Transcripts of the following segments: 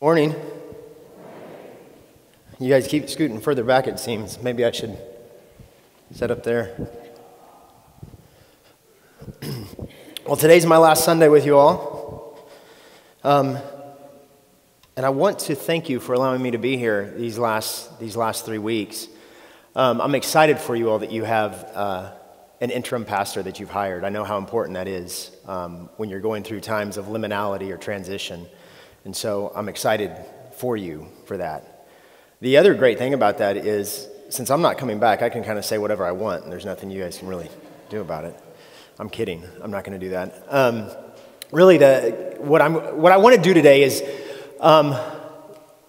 Morning. You guys keep scooting further back, it seems. Maybe I should set up there. well, today's my last Sunday with you all. Um, and I want to thank you for allowing me to be here these last, these last three weeks. Um, I'm excited for you all that you have uh, an interim pastor that you've hired. I know how important that is um, when you're going through times of liminality or transition. And so I'm excited for you for that. The other great thing about that is since I'm not coming back, I can kind of say whatever I want, and there's nothing you guys can really do about it. I'm kidding. I'm not going to do that. Um, really, the, what, I'm, what I want to do today is um,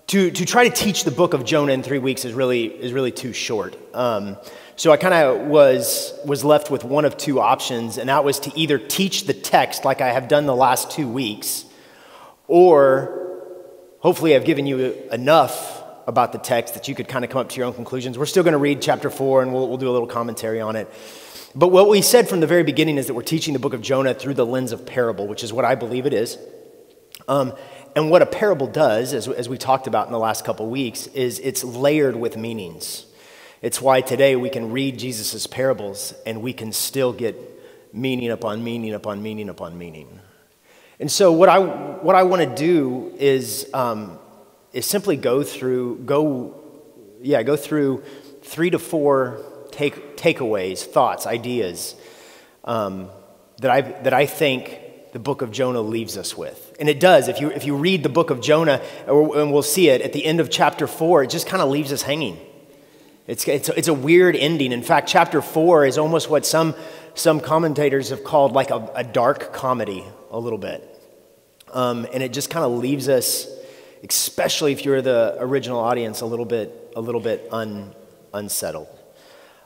to, to try to teach the book of Jonah in three weeks is really, is really too short. Um, so I kind of was, was left with one of two options, and that was to either teach the text like I have done the last two weeks, or hopefully I've given you enough about the text that you could kind of come up to your own conclusions. We're still going to read chapter four, and we'll, we'll do a little commentary on it. But what we said from the very beginning is that we're teaching the book of Jonah through the lens of parable, which is what I believe it is. Um, and what a parable does, as, as we talked about in the last couple weeks, is it's layered with meanings. It's why today we can read Jesus' parables and we can still get meaning upon meaning upon meaning upon meaning. And so, what I, what I want to do is, um, is simply go through, go, yeah, go through three to four take, takeaways, thoughts, ideas um, that, I, that I think the book of Jonah leaves us with. And it does. If you, if you read the book of Jonah, and we'll see it at the end of chapter four, it just kind of leaves us hanging. It's, it's, it's a weird ending. In fact, chapter four is almost what some, some commentators have called like a, a dark comedy, a little bit. Um, and it just kind of leaves us, especially if you're the original audience, a little bit, a little bit un, unsettled.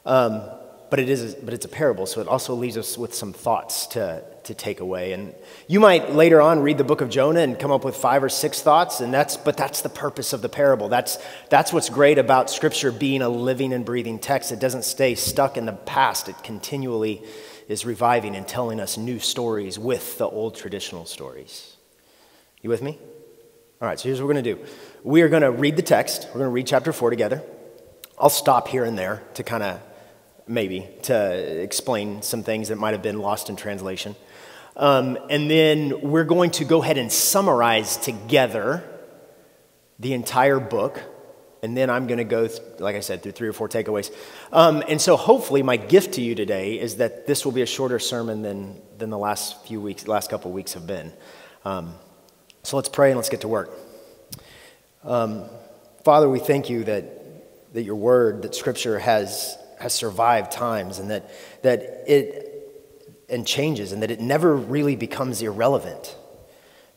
Um, but it is, but it's a parable, so it also leaves us with some thoughts to, to take away. And you might later on read the book of Jonah and come up with five or six thoughts, and that's, but that's the purpose of the parable. That's, that's what's great about Scripture being a living and breathing text. It doesn't stay stuck in the past, it continually is reviving and telling us new stories with the old traditional stories. You with me? All right, so here's what we're going to do. We are going to read the text. We're going to read chapter 4 together. I'll stop here and there to kind of maybe to explain some things that might have been lost in translation. Um, and then we're going to go ahead and summarize together the entire book. And then I'm going to go, like I said, through three or four takeaways. Um, and so hopefully, my gift to you today is that this will be a shorter sermon than, than the last few weeks, last couple of weeks have been. Um, so let's pray and let's get to work. Um, Father, we thank you that, that your word, that Scripture has, has survived times and that, that it and changes and that it never really becomes irrelevant.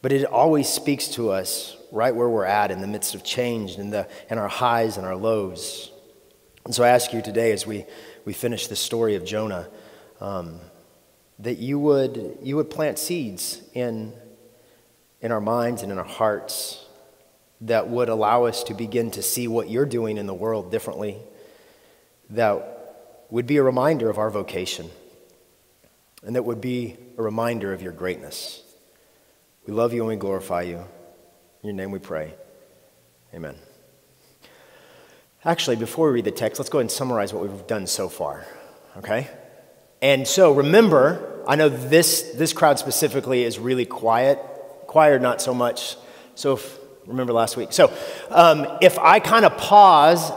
But it always speaks to us right where we're at in the midst of change and, the, and our highs and our lows. And so I ask you today as we, we finish the story of Jonah um, that you would, you would plant seeds in, in our minds and in our hearts that would allow us to begin to see what you're doing in the world differently, that would be a reminder of our vocation and that would be a reminder of your greatness. We love you and we glorify you. In your name we pray. Amen. Actually, before we read the text, let's go ahead and summarize what we've done so far, okay? And so remember, I know this, this crowd specifically is really quiet. Choir, not so much. So, if, remember last week. So, um, if I kind of pause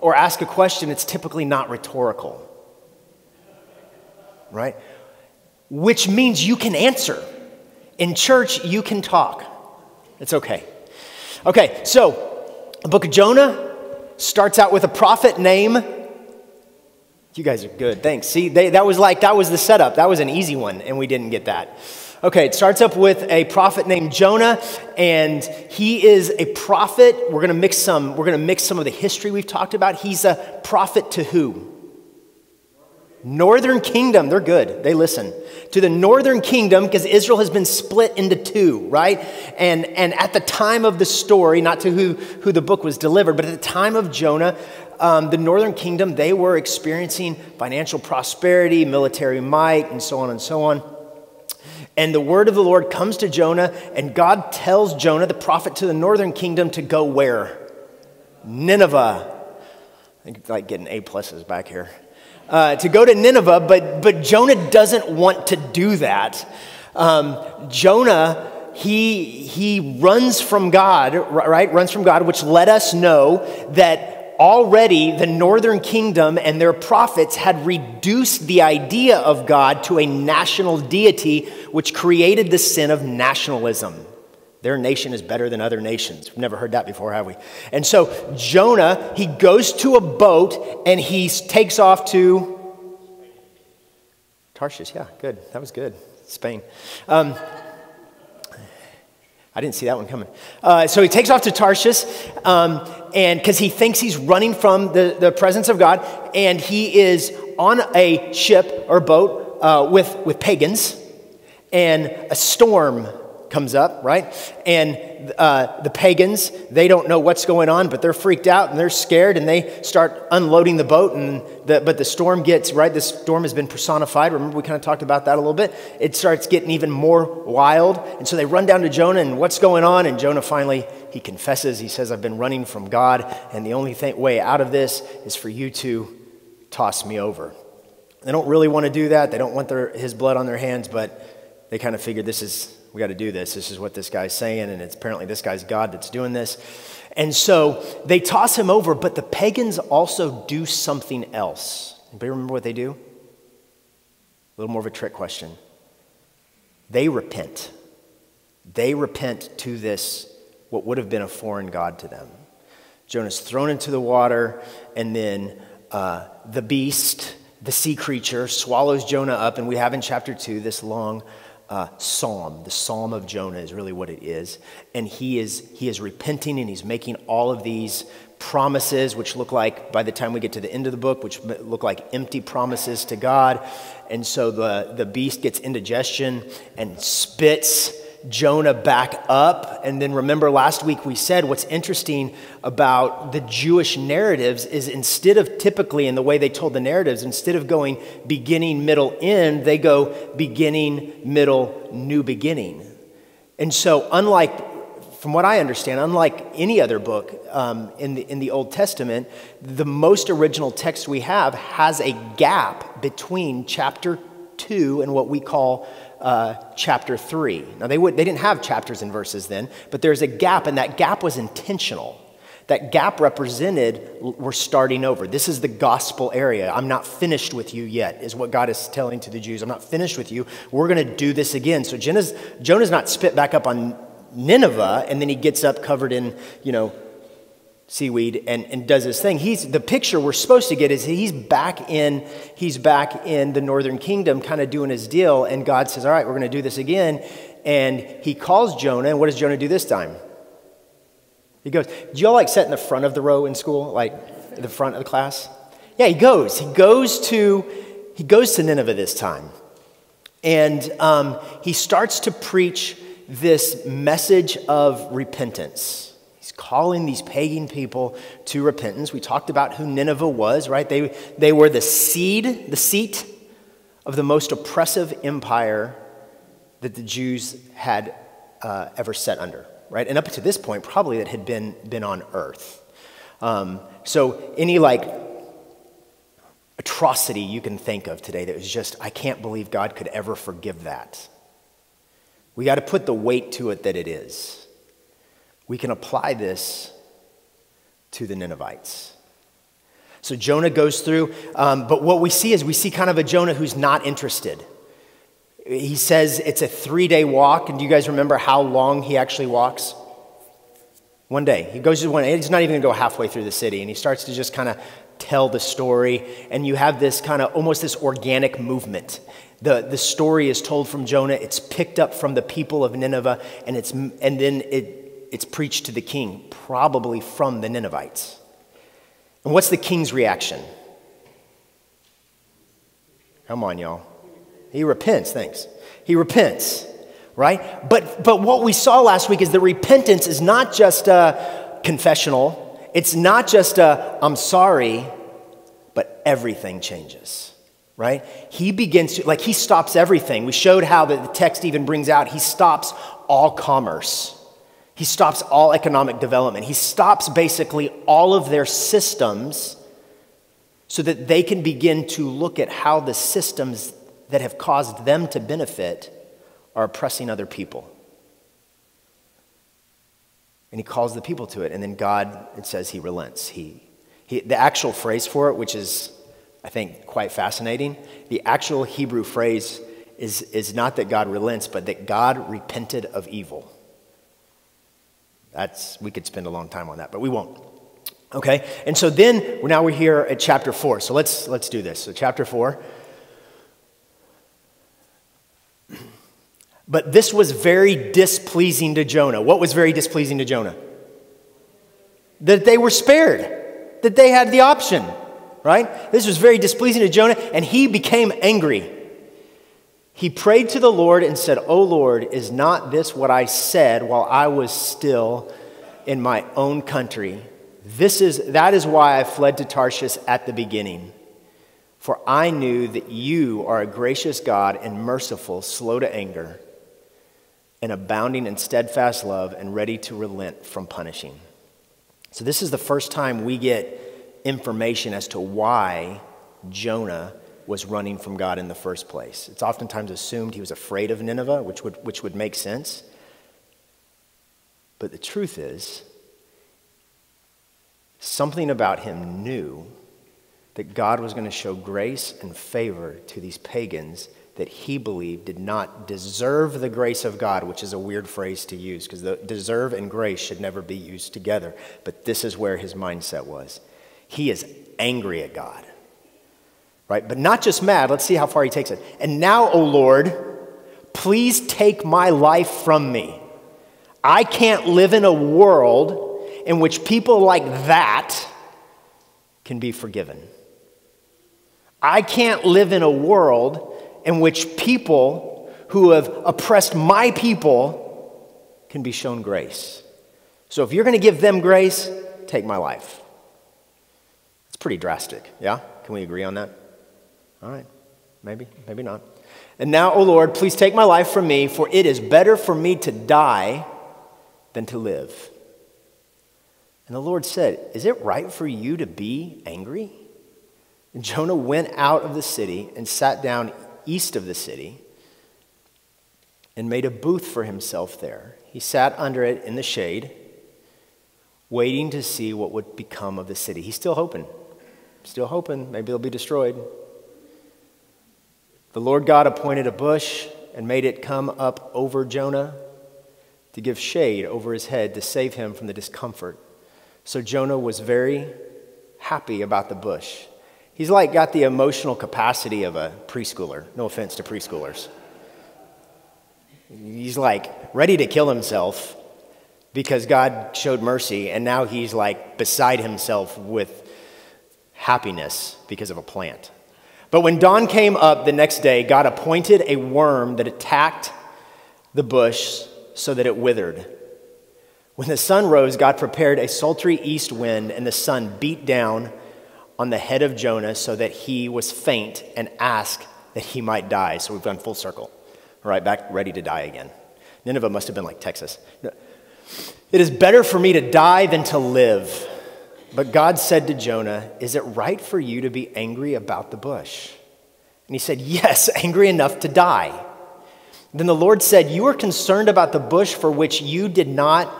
or ask a question, it's typically not rhetorical, right? Which means you can answer. In church, you can talk. It's okay. Okay, so the book of Jonah starts out with a prophet name. You guys are good. Thanks. See, they, that was like, that was the setup. That was an easy one, and we didn't get that. Okay, it starts up with a prophet named Jonah, and he is a prophet. We're gonna mix some, we're gonna mix some of the history we've talked about. He's a prophet to who? Northern kingdom, they're good. They listen. To the northern kingdom, because Israel has been split into two, right? And, and at the time of the story, not to who, who the book was delivered, but at the time of Jonah, um, the northern kingdom, they were experiencing financial prosperity, military might, and so on and so on. And the word of the Lord comes to Jonah, and God tells Jonah, the prophet to the northern kingdom, to go where? Nineveh. I think like getting A pluses back here. Uh, to go to Nineveh, but, but Jonah doesn't want to do that. Um, Jonah, he, he runs from God, right? Runs from God, which let us know that already the northern kingdom and their prophets had reduced the idea of God to a national deity, which created the sin of nationalism. Their nation is better than other nations. We've never heard that before, have we? And so Jonah, he goes to a boat and he takes off to Tarshish. Yeah, good. That was good. Spain. Um, I didn't see that one coming. Uh, so he takes off to Tarshish, um, and because he thinks he's running from the, the presence of God, and he is on a ship or boat uh, with, with pagans, and a storm comes up, right? And uh, the pagans, they don't know what's going on, but they're freaked out and they're scared and they start unloading the boat. And the, but the storm gets, right? The storm has been personified. Remember, we kind of talked about that a little bit. It starts getting even more wild. And so they run down to Jonah and what's going on? And Jonah finally, he confesses. He says, I've been running from God. And the only thing, way out of this is for you to toss me over. They don't really want to do that. They don't want their, his blood on their hands, but they kind of figure this is we got to do this. This is what this guy's saying, and it's apparently this guy's God that's doing this. And so they toss him over, but the pagans also do something else. Anybody remember what they do? A little more of a trick question. They repent. They repent to this, what would have been a foreign God to them. Jonah's thrown into the water, and then uh, the beast, the sea creature, swallows Jonah up, and we have in chapter 2 this long uh, psalm. The psalm of Jonah is really what it is. And he is, he is repenting and he's making all of these promises, which look like, by the time we get to the end of the book, which look like empty promises to God. And so the, the beast gets indigestion and spits Jonah back up. And then remember, last week we said what's interesting about the Jewish narratives is instead of typically in the way they told the narratives, instead of going beginning, middle, end, they go beginning, middle, new beginning. And so, unlike from what I understand, unlike any other book um, in, the, in the Old Testament, the most original text we have has a gap between chapter 2 and what we call uh, chapter 3. Now, they, would, they didn't have chapters and verses then, but there's a gap, and that gap was intentional. That gap represented we're starting over. This is the gospel area. I'm not finished with you yet, is what God is telling to the Jews. I'm not finished with you. We're going to do this again. So Jonah's, Jonah's not spit back up on Nineveh, and then he gets up covered in, you know, seaweed and, and does his thing. He's the picture we're supposed to get is he's back in he's back in the northern kingdom, kind of doing his deal, and God says, All right, we're gonna do this again. And he calls Jonah, and what does Jonah do this time? He goes, Do y'all like sit in the front of the row in school? Like the front of the class? Yeah, he goes. He goes to he goes to Nineveh this time. And um, he starts to preach this message of repentance calling these pagan people to repentance. We talked about who Nineveh was, right? They, they were the seed, the seat of the most oppressive empire that the Jews had uh, ever set under, right? And up to this point, probably that had been, been on earth. Um, so any like atrocity you can think of today that was just, I can't believe God could ever forgive that. We got to put the weight to it that it is we can apply this to the Ninevites. So Jonah goes through, um, but what we see is we see kind of a Jonah who's not interested. He says it's a three day walk, and do you guys remember how long he actually walks? One day. He goes to one, he's not even gonna go halfway through the city, and he starts to just kind of tell the story, and you have this kind of almost this organic movement. The, the story is told from Jonah, it's picked up from the people of Nineveh, and, it's, and then it, it's preached to the king, probably from the Ninevites. And what's the king's reaction? Come on, y'all. He repents, thanks. He repents, right? But, but what we saw last week is that repentance is not just a confessional, it's not just a I'm sorry, but everything changes. right? He begins to, like, he stops everything. We showed how the text even brings out he stops all commerce. He stops all economic development. He stops basically all of their systems so that they can begin to look at how the systems that have caused them to benefit are oppressing other people. And he calls the people to it. And then God, it says he relents. He, he, the actual phrase for it, which is, I think, quite fascinating, the actual Hebrew phrase is, is not that God relents, but that God repented of evil. That's, we could spend a long time on that, but we won't. Okay? And so then, now we're here at chapter 4. So let's, let's do this. So, chapter 4. But this was very displeasing to Jonah. What was very displeasing to Jonah? That they were spared, that they had the option, right? This was very displeasing to Jonah, and he became angry. He prayed to the Lord and said, O Lord, is not this what I said while I was still in my own country? This is, that is why I fled to Tarshish at the beginning. For I knew that you are a gracious God and merciful, slow to anger, and abounding in steadfast love, and ready to relent from punishing. So, this is the first time we get information as to why Jonah was running from God in the first place. It's oftentimes assumed he was afraid of Nineveh, which would, which would make sense. But the truth is, something about him knew that God was going to show grace and favor to these pagans that he believed did not deserve the grace of God, which is a weird phrase to use because the deserve and grace should never be used together. But this is where his mindset was. He is angry at God right? But not just mad. Let's see how far he takes it. And now, O Lord, please take my life from me. I can't live in a world in which people like that can be forgiven. I can't live in a world in which people who have oppressed my people can be shown grace. So if you're going to give them grace, take my life. It's pretty drastic, yeah? Can we agree on that? All right, maybe, maybe not. And now, O Lord, please take my life from me, for it is better for me to die than to live. And the Lord said, Is it right for you to be angry? And Jonah went out of the city and sat down east of the city and made a booth for himself there. He sat under it in the shade, waiting to see what would become of the city. He's still hoping. Still hoping. Maybe it'll be destroyed. The Lord God appointed a bush and made it come up over Jonah to give shade over his head to save him from the discomfort. So Jonah was very happy about the bush. He's like got the emotional capacity of a preschooler. No offense to preschoolers. He's like ready to kill himself because God showed mercy, and now he's like beside himself with happiness because of a plant. But when dawn came up the next day, God appointed a worm that attacked the bush so that it withered. When the sun rose, God prepared a sultry east wind, and the sun beat down on the head of Jonah so that he was faint and asked that he might die. So we've gone full circle. All right, back ready to die again. Nineveh must have been like Texas. It is better for me to die than to live. But God said to Jonah, Is it right for you to be angry about the bush? And he said, Yes, angry enough to die. Then the Lord said, You are concerned about the bush for which you did not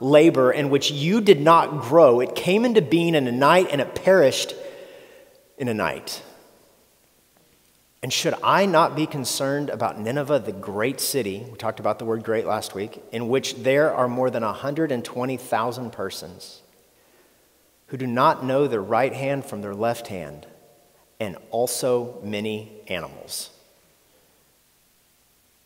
labor and which you did not grow. It came into being in a night and it perished in a night. And should I not be concerned about Nineveh, the great city? We talked about the word great last week, in which there are more than 120,000 persons who do not know their right hand from their left hand, and also many animals.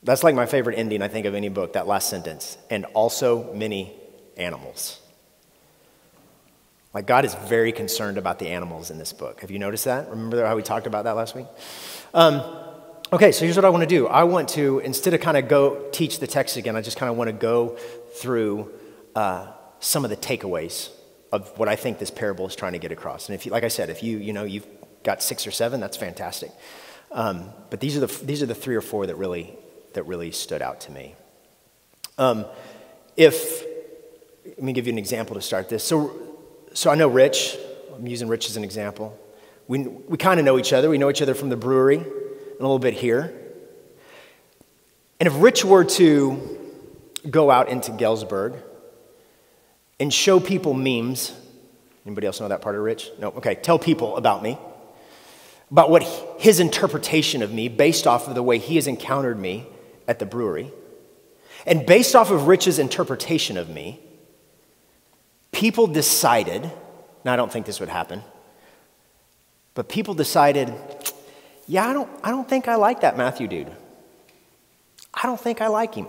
That's like my favorite ending, I think, of any book, that last sentence. And also many animals. Like, God is very concerned about the animals in this book. Have you noticed that? Remember how we talked about that last week? Um, okay, so here's what I want to do. I want to, instead of kind of go teach the text again, I just kind of want to go through uh, some of the takeaways of what I think this parable is trying to get across. And if you, like I said, if you, you know, you've got six or seven, that's fantastic. Um, but these are, the, these are the three or four that really, that really stood out to me. Um, if, let me give you an example to start this. So, so I know Rich, I'm using Rich as an example. We, we kind of know each other. We know each other from the brewery and a little bit here. And if Rich were to go out into Galesburg and show people memes, anybody else know that part of Rich? No? Okay, tell people about me, about what his interpretation of me based off of the way he has encountered me at the brewery. And based off of Rich's interpretation of me, people decided, now I don't think this would happen, but people decided, yeah, I don't, I don't think I like that Matthew dude. I don't think I like him.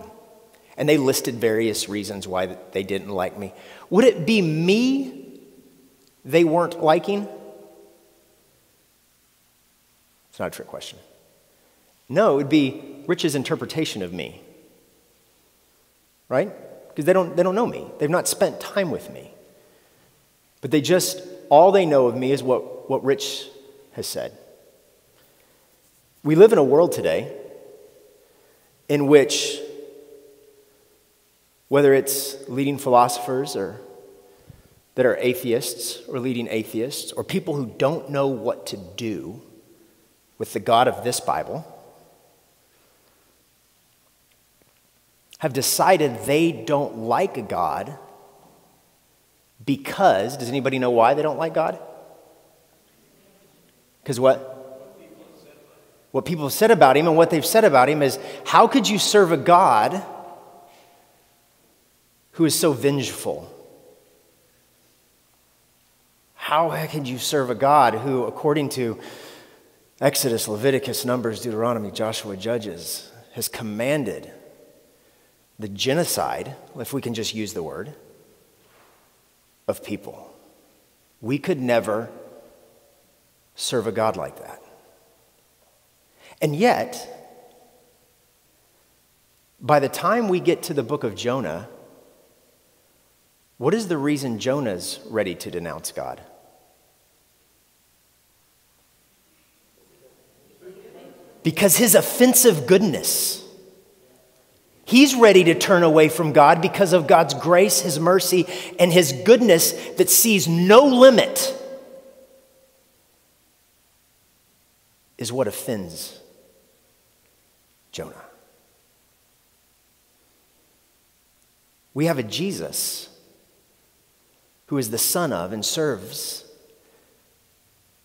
And they listed various reasons why they didn't like me. Would it be me they weren't liking? It's not a trick question. No, it would be Rich's interpretation of me. Right? Because they don't, they don't know me. They've not spent time with me. But they just, all they know of me is what, what Rich has said. We live in a world today in which, whether it's leading philosophers or that are atheists or leading atheists, or people who don't know what to do with the God of this Bible, have decided they don't like a God because, does anybody know why they don't like God? Because what? What people have said about him and what they've said about him is how could you serve a God who is so vengeful? How could you serve a God who, according to Exodus, Leviticus, Numbers, Deuteronomy, Joshua, Judges, has commanded the genocide, if we can just use the word, of people? We could never serve a God like that. And yet, by the time we get to the book of Jonah, what is the reason Jonah's ready to denounce God? Because his offensive goodness. He's ready to turn away from God because of God's grace, His mercy, and His goodness that sees no limit, is what offends Jonah. We have a Jesus who is the son of and serves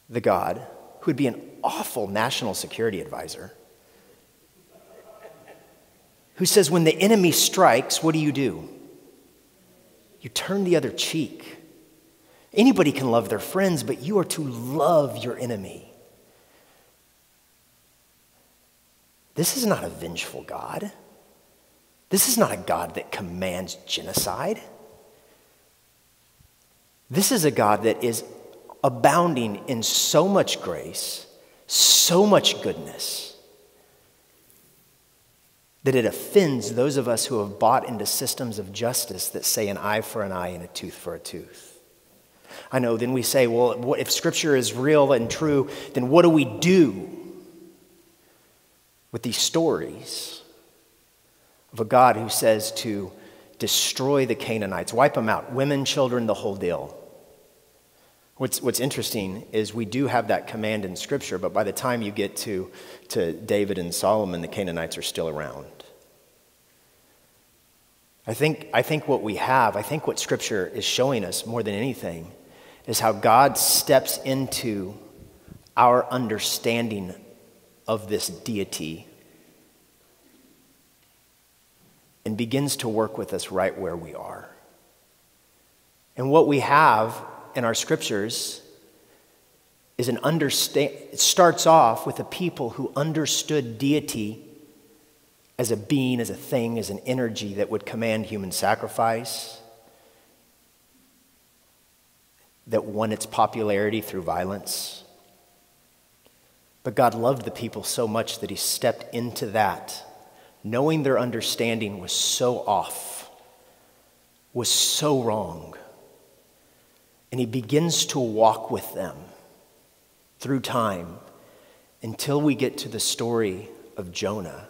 the God who would be an awful national security advisor. Who says, when the enemy strikes, what do you do? You turn the other cheek. Anybody can love their friends, but you are to love your enemy. This is not a vengeful God. This is not a God that commands genocide. This is a God that is abounding in so much grace, so much goodness, that it offends those of us who have bought into systems of justice that say an eye for an eye and a tooth for a tooth. I know, then we say, well, if Scripture is real and true, then what do we do? with these stories of a God who says to destroy the Canaanites, wipe them out, women, children, the whole deal. What's, what's interesting is we do have that command in Scripture, but by the time you get to, to David and Solomon, the Canaanites are still around. I think, I think what we have, I think what Scripture is showing us more than anything, is how God steps into our understanding of this deity and begins to work with us right where we are. And what we have in our scriptures is an understand it starts off with a people who understood deity as a being, as a thing, as an energy that would command human sacrifice, that won its popularity through violence. But God loved the people so much that He stepped into that, knowing their understanding was so off, was so wrong. And He begins to walk with them through time until we get to the story of Jonah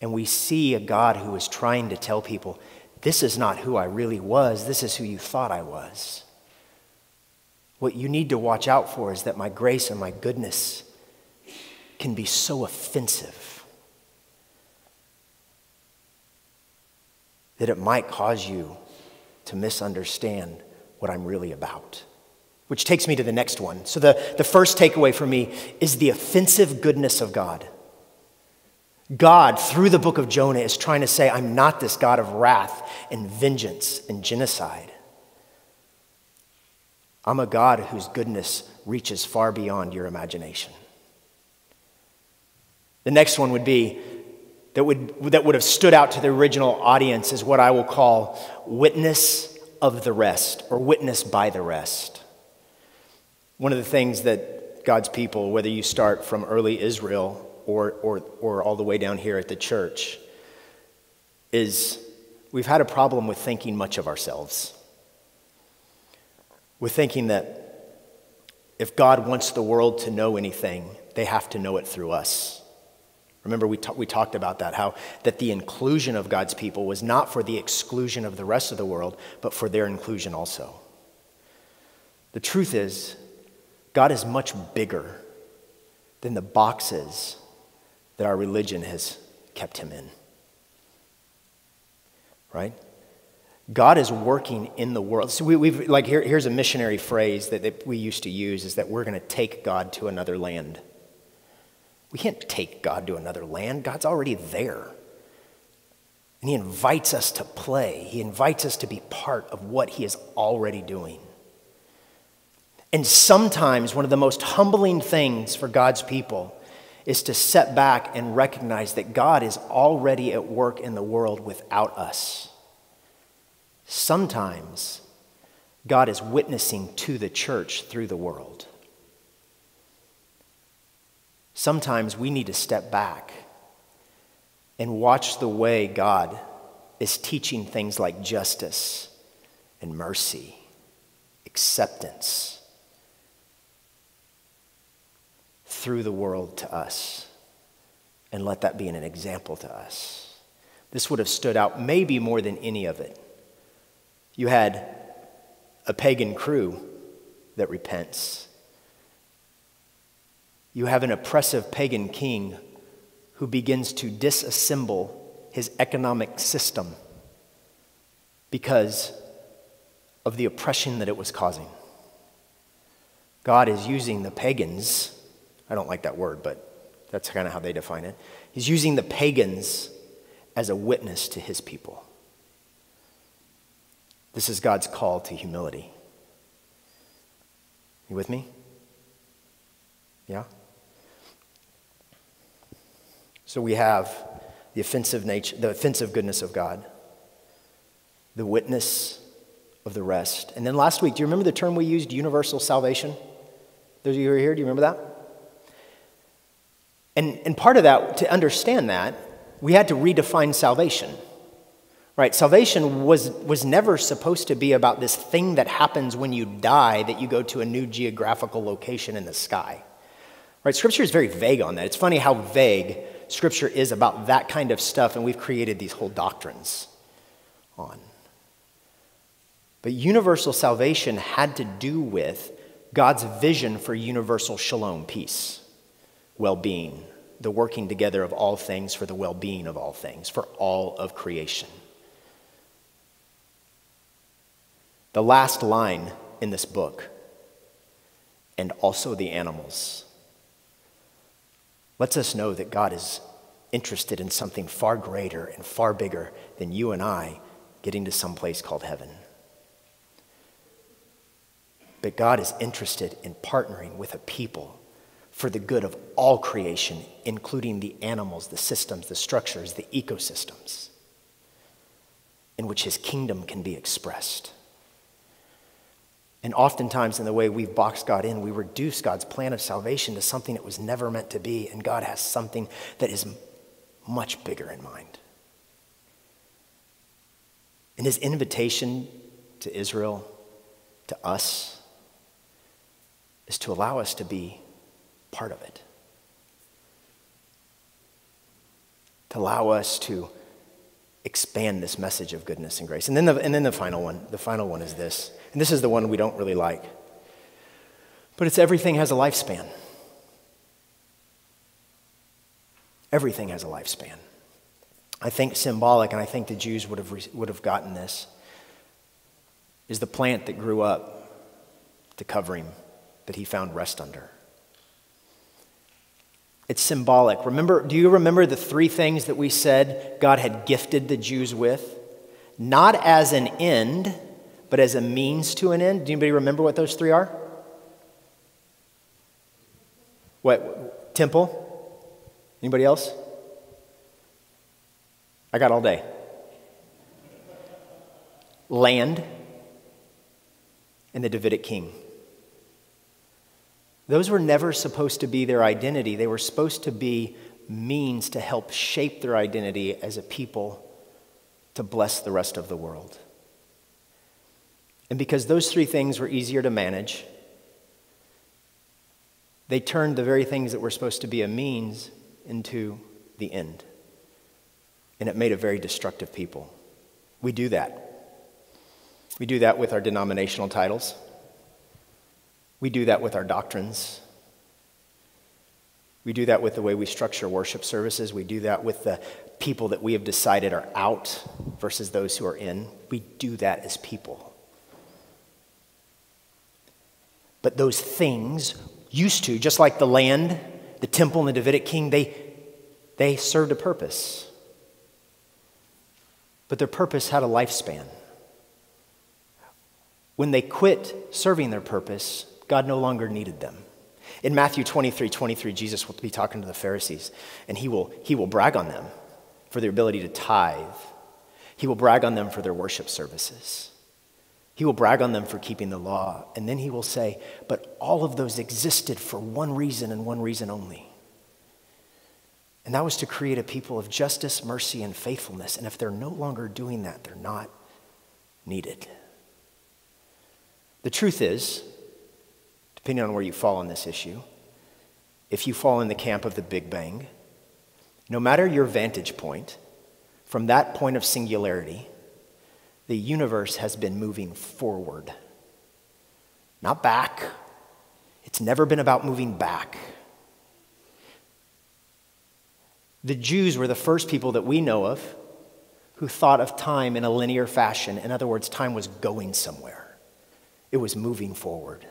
and we see a God who is trying to tell people, this is not who I really was, this is who you thought I was. What you need to watch out for is that my grace and my goodness can be so offensive that it might cause you to misunderstand what I'm really about. Which takes me to the next one. So, the, the first takeaway for me is the offensive goodness of God. God, through the book of Jonah, is trying to say, I'm not this God of wrath and vengeance and genocide. I'm a God whose goodness reaches far beyond your imagination. The next one would be that would, that would have stood out to the original audience is what I will call witness of the rest or witness by the rest. One of the things that God's people, whether you start from early Israel or, or, or all the way down here at the church is we've had a problem with thinking much of ourselves. With thinking that if God wants the world to know anything, they have to know it through us. Remember, we, we talked about that, how that the inclusion of God's people was not for the exclusion of the rest of the world, but for their inclusion also. The truth is, God is much bigger than the boxes that our religion has kept him in. Right? God is working in the world. So we, have like here, here's a missionary phrase that, that we used to use is that we're going to take God to another land. We can't take God to another land. God's already there. And he invites us to play. He invites us to be part of what he is already doing. And sometimes one of the most humbling things for God's people is to set back and recognize that God is already at work in the world without us. Sometimes God is witnessing to the church through the world. Sometimes we need to step back and watch the way God is teaching things like justice and mercy, acceptance through the world to us. And let that be an example to us. This would have stood out maybe more than any of it. You had a pagan crew that repents. You have an oppressive pagan king who begins to disassemble his economic system because of the oppression that it was causing. God is using the pagans I don't like that word, but that's kind of how they define it. He's using the pagans as a witness to his people. This is God's call to humility. You with me? Yeah? So we have the offensive nature, the offensive goodness of God, the witness of the rest. And then last week, do you remember the term we used, universal salvation? Those of you who are here, do you remember that? And, and part of that, to understand that, we had to redefine salvation. Right? Salvation was, was never supposed to be about this thing that happens when you die that you go to a new geographical location in the sky. Right? Scripture is very vague on that. It's funny how vague Scripture is about that kind of stuff, and we've created these whole doctrines on. But universal salvation had to do with God's vision for universal shalom, peace well being, the working together of all things for the well being of all things, for all of creation. The last line in this book, and also the animals, lets us know that God is interested in something far greater and far bigger than you and I getting to some place called heaven. But God is interested in partnering with a people for the good of all creation, including the animals, the systems, the structures, the ecosystems in which his kingdom can be expressed. And oftentimes, in the way we've boxed God in, we reduce God's plan of salvation to something it was never meant to be, and God has something that is much bigger in mind. And his invitation to Israel, to us, is to allow us to be part of it, to allow us to expand this message of goodness and grace. And then the, and then the final one the final one is this and this is the one we don't really like. But it's everything has a lifespan. Everything has a lifespan. I think symbolic, and I think the Jews would have, would have gotten this, is the plant that grew up to cover him, that he found rest under. It's symbolic. Remember, do you remember the three things that we said God had gifted the Jews with? Not as an end, but as a means to an end. Do anybody remember what those three are? What? Temple? Anybody else? I got all day. Land and the Davidic king. Those were never supposed to be their identity. They were supposed to be means to help shape their identity as a people to bless the rest of the world. And because those three things were easier to manage, they turned the very things that were supposed to be a means into the end. And it made a very destructive people. We do that. We do that with our denominational titles. We do that with our doctrines. We do that with the way we structure worship services. We do that with the people that we have decided are out versus those who are in. We do that as people. But those things used to, just like the land, the temple, and the Davidic king, they, they served a purpose. But their purpose had a lifespan. When they quit serving their purpose, God no longer needed them. In Matthew 23 23, Jesus will be talking to the Pharisees, and he will, he will brag on them for their ability to tithe. He will brag on them for their worship services. He will brag on them for keeping the law. And then he will say, But all of those existed for one reason and one reason only. And that was to create a people of justice, mercy, and faithfulness. And if they're no longer doing that, they're not needed. The truth is, depending on where you fall on this issue, if you fall in the camp of the Big Bang, no matter your vantage point, from that point of singularity, the universe has been moving forward, not back. It's never been about moving back. The Jews were the first people that we know of who thought of time in a linear fashion. In other words, time was going somewhere, it was moving forward.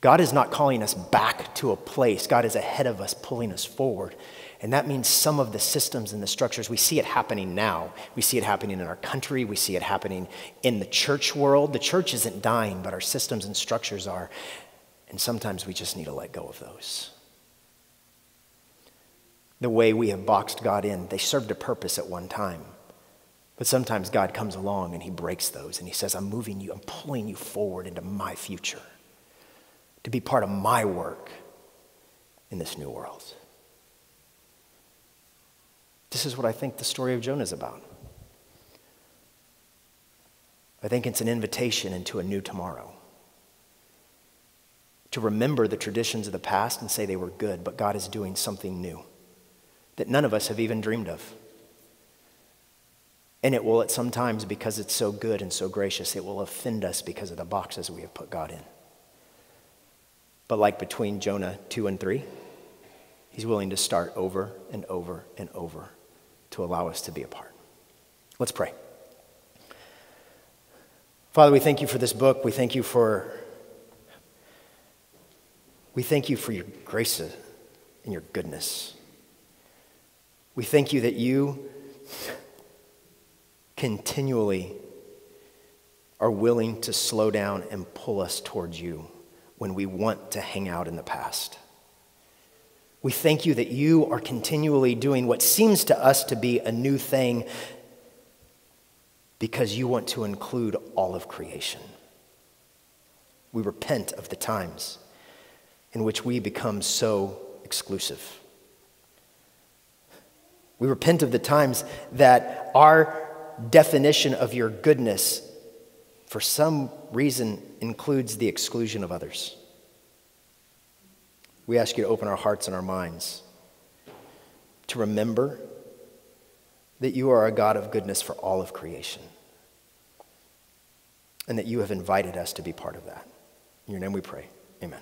God is not calling us back to a place. God is ahead of us, pulling us forward. And that means some of the systems and the structures, we see it happening now. We see it happening in our country. We see it happening in the church world. The church isn't dying, but our systems and structures are. And sometimes we just need to let go of those. The way we have boxed God in, they served a purpose at one time. But sometimes God comes along and he breaks those and he says, I'm moving you, I'm pulling you forward into my future to be part of my work in this new world. This is what I think the story of Jonah is about. I think it's an invitation into a new tomorrow. To remember the traditions of the past and say they were good, but God is doing something new that none of us have even dreamed of. And it will, at some times, because it's so good and so gracious, it will offend us because of the boxes we have put God in. But like between Jonah 2 and 3, he's willing to start over and over and over to allow us to be a part. Let's pray. Father, we thank you for this book. We thank you for we thank you for your grace and your goodness. We thank you that you continually are willing to slow down and pull us towards you when we want to hang out in the past. We thank you that you are continually doing what seems to us to be a new thing because you want to include all of creation. We repent of the times in which we become so exclusive. We repent of the times that our definition of your goodness for some reason includes the exclusion of others. We ask you to open our hearts and our minds to remember that you are a God of goodness for all of creation and that you have invited us to be part of that. In your name we pray. Amen.